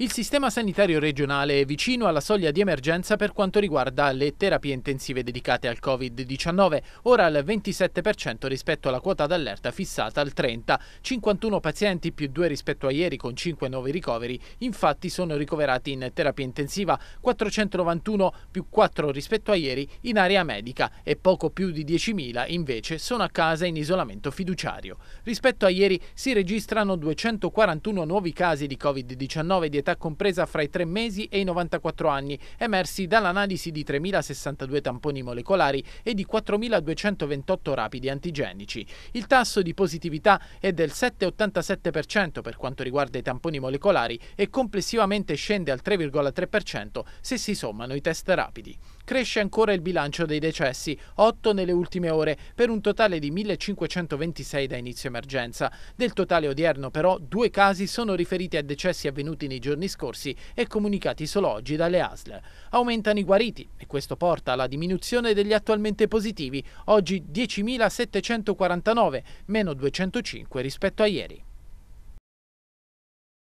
Il sistema sanitario regionale è vicino alla soglia di emergenza per quanto riguarda le terapie intensive dedicate al Covid-19, ora al 27% rispetto alla quota d'allerta fissata al 30%. 51 pazienti più 2 rispetto a ieri con 5 nuovi ricoveri, infatti sono ricoverati in terapia intensiva, 491 più 4 rispetto a ieri in area medica e poco più di 10.000 invece sono a casa in isolamento fiduciario. Rispetto a ieri si registrano 241 nuovi casi di Covid-19 di età età compresa fra i 3 mesi e i 94 anni, emersi dall'analisi di 3.062 tamponi molecolari e di 4.228 rapidi antigenici. Il tasso di positività è del 7,87% per quanto riguarda i tamponi molecolari e complessivamente scende al 3,3% se si sommano i test rapidi. Cresce ancora il bilancio dei decessi, 8 nelle ultime ore, per un totale di 1.526 da inizio emergenza. Del totale odierno però due casi sono riferiti a decessi avvenuti nei giorni giorni scorsi e comunicati solo oggi dalle ASL. Aumentano i guariti e questo porta alla diminuzione degli attualmente positivi, oggi 10.749, meno 205 rispetto a ieri.